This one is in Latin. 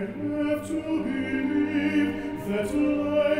have to believe that life